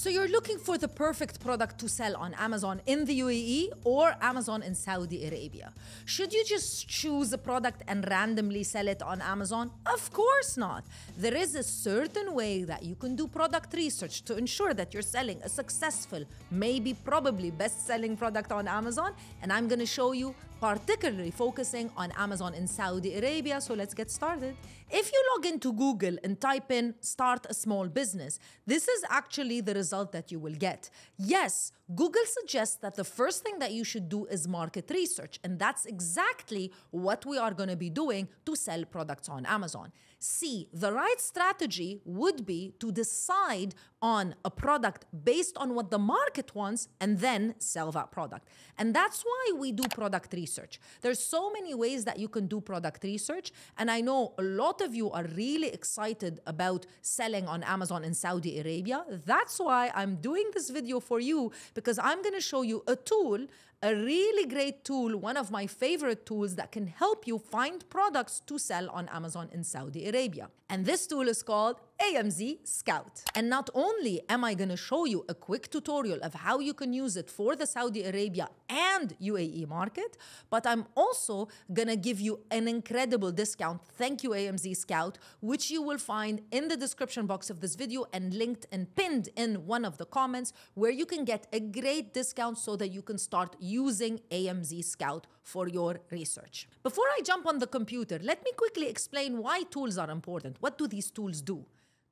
So you're looking for the perfect product to sell on Amazon in the UAE or Amazon in Saudi Arabia. Should you just choose a product and randomly sell it on Amazon? Of course not. There is a certain way that you can do product research to ensure that you're selling a successful, maybe probably best-selling product on Amazon, and I'm going to show you particularly focusing on Amazon in Saudi Arabia. So let's get started. If you log into Google and type in start a small business, this is actually the result that you will get. Yes, Google suggests that the first thing that you should do is market research. And that's exactly what we are going to be doing to sell products on Amazon. C, the right strategy would be to decide on a product based on what the market wants and then sell that product. And that's why we do product research. There's so many ways that you can do product research. And I know a lot of you are really excited about selling on Amazon in Saudi Arabia. That's why I'm doing this video for you because I'm going to show you a tool a really great tool, one of my favorite tools that can help you find products to sell on Amazon in Saudi Arabia. And this tool is called AMZ Scout. And not only am I gonna show you a quick tutorial of how you can use it for the Saudi Arabia and UAE market, but I'm also gonna give you an incredible discount. Thank you, AMZ Scout, which you will find in the description box of this video and linked and pinned in one of the comments where you can get a great discount so that you can start AMZ Scout for your research. Before I jump on the computer, let me quickly explain why tools are important. What do these tools do?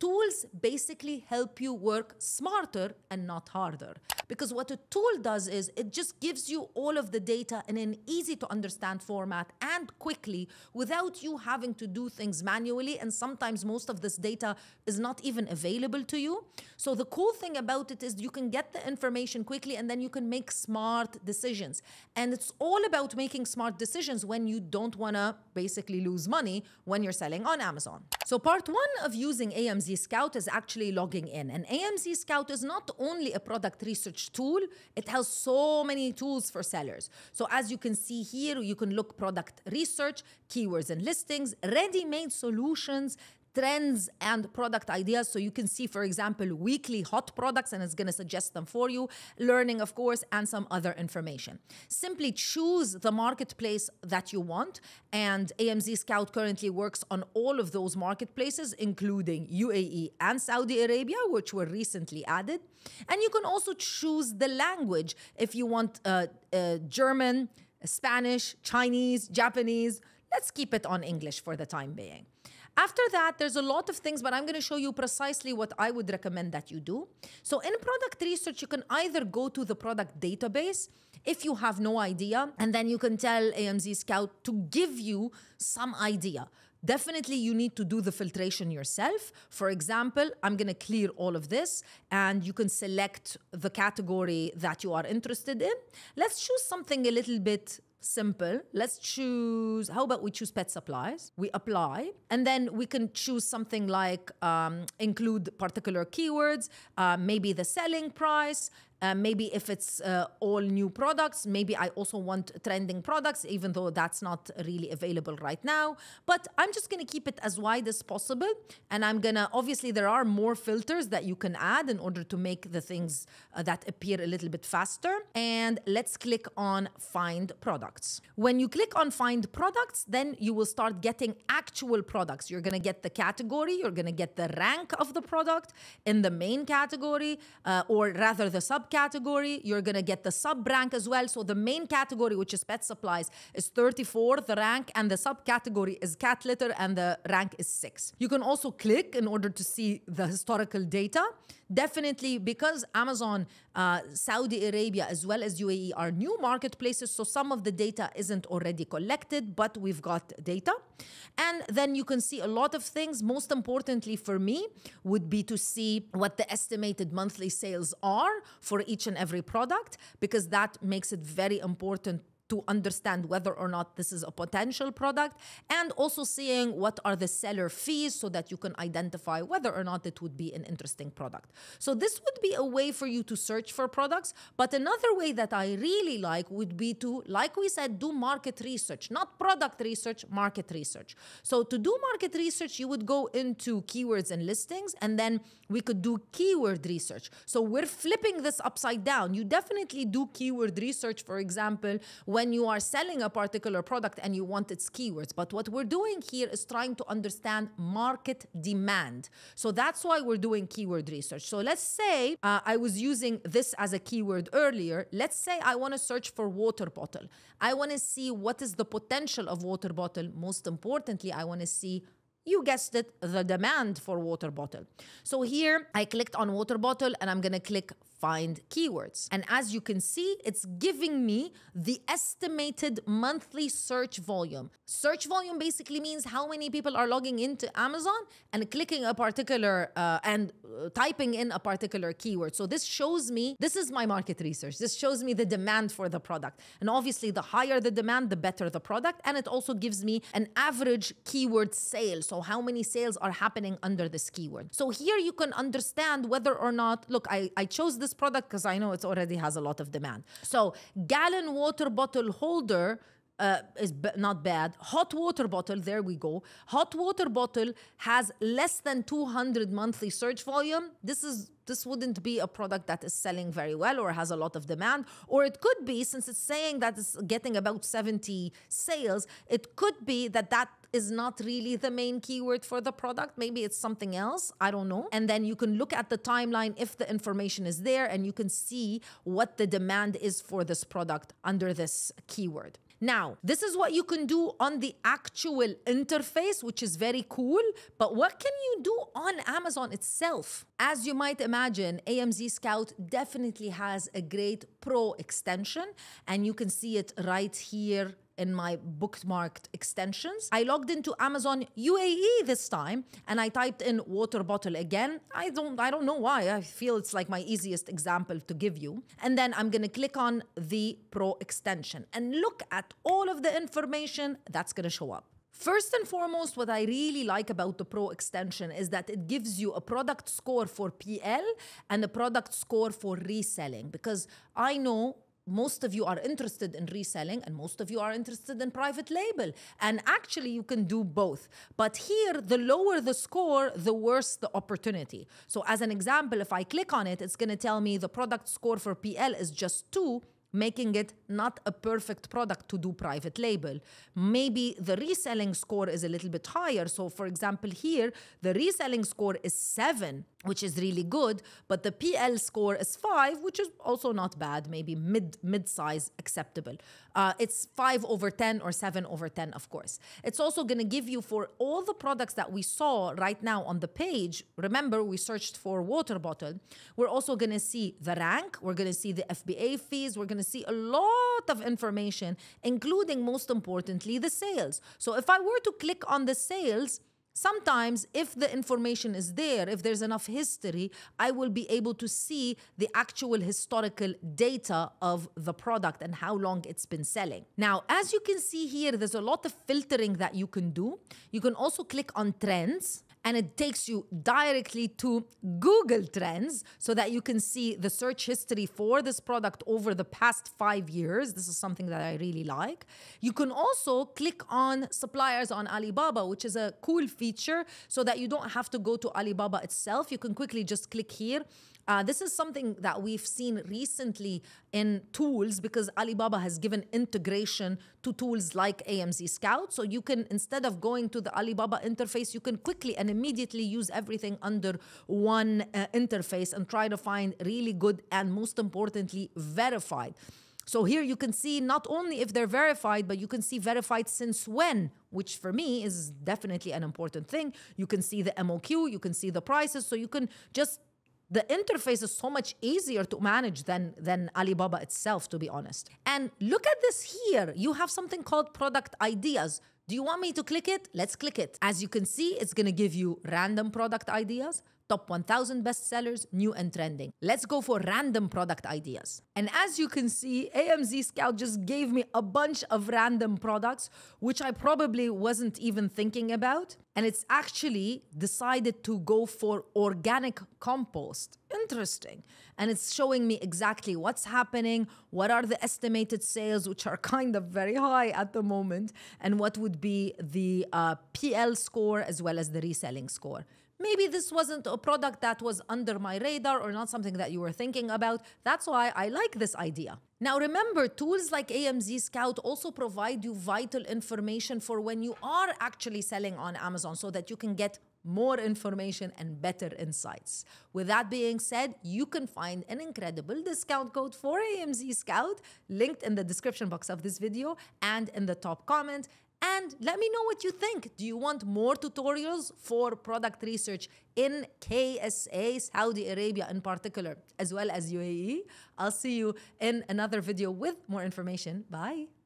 Tools basically help you work smarter and not harder. Because what a tool does is it just gives you all of the data in an easy to understand format and quickly without you having to do things manually. And sometimes most of this data is not even available to you. So the cool thing about it is you can get the information quickly and then you can make smart decisions. And it's all about making smart decisions when you don't want to basically lose money when you're selling on Amazon. So part one of using AMZ Scout is actually logging in. And AMZ Scout is not only a product research tool, it has so many tools for sellers. So as you can see here, you can look product research, keywords and listings, ready-made solutions, trends and product ideas. So you can see, for example, weekly hot products and it's going to suggest them for you, learning, of course, and some other information. Simply choose the marketplace that you want. And AMZ Scout currently works on all of those marketplaces, including UAE and Saudi Arabia, which were recently added. And you can also choose the language if you want uh, uh, German, Spanish, Chinese, Japanese. Let's keep it on English for the time being. After that, there's a lot of things, but I'm going to show you precisely what I would recommend that you do. So in product research, you can either go to the product database if you have no idea, and then you can tell AMZ Scout to give you some idea. Definitely, you need to do the filtration yourself. For example, I'm going to clear all of this and you can select the category that you are interested in. Let's choose something a little bit simple. Let's choose, how about we choose pet supplies? We apply, and then we can choose something like um, include particular keywords, uh, maybe the selling price, uh, maybe if it's uh, all new products, maybe I also want trending products, even though that's not really available right now. But I'm just going to keep it as wide as possible. And I'm going to, obviously, there are more filters that you can add in order to make the things uh, that appear a little bit faster. And let's click on Find Products. When you click on Find Products, then you will start getting actual products. You're going to get the category, you're going to get the rank of the product in the main category, uh, or rather the sub category, you're going to get the sub rank as well. So the main category, which is pet supplies, is 34, the rank, and the subcategory is cat litter, and the rank is 6. You can also click in order to see the historical data. Definitely, because Amazon, uh, Saudi Arabia, as well as UAE are new marketplaces, so some of the data isn't already collected, but we've got data. And then you can see a lot of things. Most importantly for me would be to see what the estimated monthly sales are for each and every product, because that makes it very important to understand whether or not this is a potential product and also seeing what are the seller fees so that you can identify whether or not it would be an interesting product. So this would be a way for you to search for products, but another way that I really like would be to like we said do market research, not product research, market research. So to do market research you would go into keywords and listings and then we could do keyword research. So we're flipping this upside down. You definitely do keyword research for example when when you are selling a particular product and you want its keywords. But what we're doing here is trying to understand market demand. So that's why we're doing keyword research. So let's say uh, I was using this as a keyword earlier. Let's say I want to search for water bottle. I want to see what is the potential of water bottle. Most importantly, I want to see you guessed it, the demand for water bottle. So here I clicked on water bottle and I'm gonna click find keywords. And as you can see, it's giving me the estimated monthly search volume. Search volume basically means how many people are logging into Amazon and clicking a particular uh, and uh, typing in a particular keyword. So this shows me, this is my market research. This shows me the demand for the product. And obviously, the higher the demand, the better the product. And it also gives me an average keyword sale. So how many sales are happening under this keyword. So here you can understand whether or not, look, I, I chose this this product because I know it already has a lot of demand. So, gallon water bottle holder uh, is b- not bad. Hot water bottle, there we go. Hot water bottle has less than 200 monthly search volume. This is this wouldn't be a product that is selling very well or has a lot of demand. Or it could be, since it's saying that it's getting about 70 sales, it could be that that is not really the main keyword for the product. Maybe it's something else. I don't know. And then you can look at the timeline if the information is there and you can see what the demand is for this product under this keyword. Now, this is what you can do on the actual interface, which is very cool. But what can you do on Amazon itself? As you might imagine, AMZ Scout definitely has a great pro extension, and you can see it right here in my bookmarked extensions. I logged into Amazon UAE this time and I typed in water bottle again. I don't I don't know why. I feel it's like my easiest example to give you. And then I'm going to click on the Pro extension and look at all of the information that's going to show up. First and foremost, what I really like about the Pro extension is that it gives you a product score for PL and a product score for reselling because I know most of you are interested in reselling and most of you are interested in private label. And actually, you can do both. But here, the lower the score, the worse the opportunity. So, as an example, if I click on it, it's going to tell me the product score for PL is just two making it not a perfect product to do private label. Maybe the reselling score is a little bit higher. So, for example, here the reselling score is seven, which is really good, but the PL score is five, which is also not bad, maybe mid mid size acceptable. Uh, it's five over 10 or seven over 10, of course. It's also going to give you for all the products that we saw right now on the page. Remember, we searched for water bottle. We're also going to see the rank, we're going to see the FBA fees, we're going to see a lot of information, including most importantly, the sales. So if I were to click on the sales, Sometimes, if the information is there, if there's enough history, I will be able to see the actual historical data of the product and how long it's been selling. Now, as you can see here, there's a lot of filtering that you can do. You can also click on trends and it takes you directly to Google Trends so that you can see the search history for this product over the past five years. This is something that I really like. You can also click on suppliers on Alibaba, which is a cool feature so that you don't have to go to Alibaba itself. You can quickly just click here uh, this is something that we've seen recently in tools because Alibaba has given integration to tools like AMZ Scout. So you can, instead of going to the Alibaba interface, you can quickly and immediately use everything under one uh, interface and try to find really good and most importantly, verified. So here you can see not only if they're verified, but you can see verified since when, which for me is definitely an important thing. You can see the MOQ, you can see the prices, so you can just the interface is so much easier to manage than, than Alibaba itself, to be honest. And look at this here. You have something called product ideas. Do you want me to click it? Let's click it. As you can see, it's gonna give you random product ideas, top 1000 bestsellers, new and trending. Let's go for random product ideas. And as you can see, AMZ Scout just gave me a bunch of random products, which I probably wasn't even thinking about. And it's actually decided to go for organic compost. Interesting. And it's showing me exactly what's happening, what are the estimated sales, which are kind of very high at the moment, and what would be the uh, PL score as well as the reselling score. Maybe this wasn't a product that was under my radar or not something that you were thinking about. That's why I like this idea. Now, remember, tools like AMZ Scout also provide you vital information for when you are actually selling on Amazon so that you can get more information and better insights. With that being said, you can find an incredible discount code for AMZ Scout linked in the description box of this video and in the top comment. And let me know what you think. Do you want more tutorials for product research in KSA, Saudi Arabia in particular, as well as UAE? I'll see you in another video with more information. Bye.